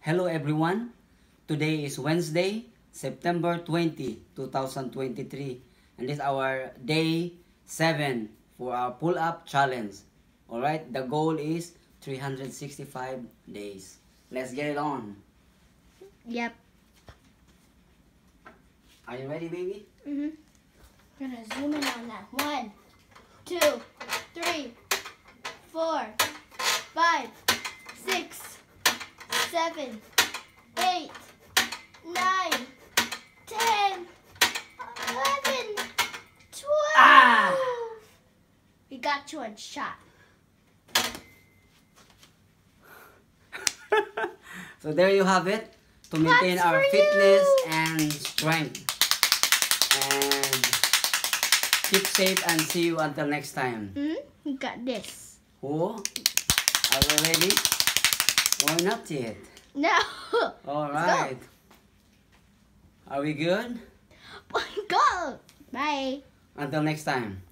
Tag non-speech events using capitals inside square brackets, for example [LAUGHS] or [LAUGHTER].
Hello everyone. Today is Wednesday, September 20, 2023. And this is our day 7 for our pull-up challenge. Alright, the goal is 365 days. Let's get it on. Yep. Are you ready, baby? Mhm. Gonna zoom in on that. One, two, three, four, five, seven, eight, nine, ten, eleven, twelve. Ah! We got you a shot. [LAUGHS] so there you have it. To maintain Claps our fitness you. and strength. And keep safe and see you until next time. Hmm? You got this. Oh, are we ready? Or not yet? No. All right. Let's go. right. Are we good? Go. Bye. Until next time.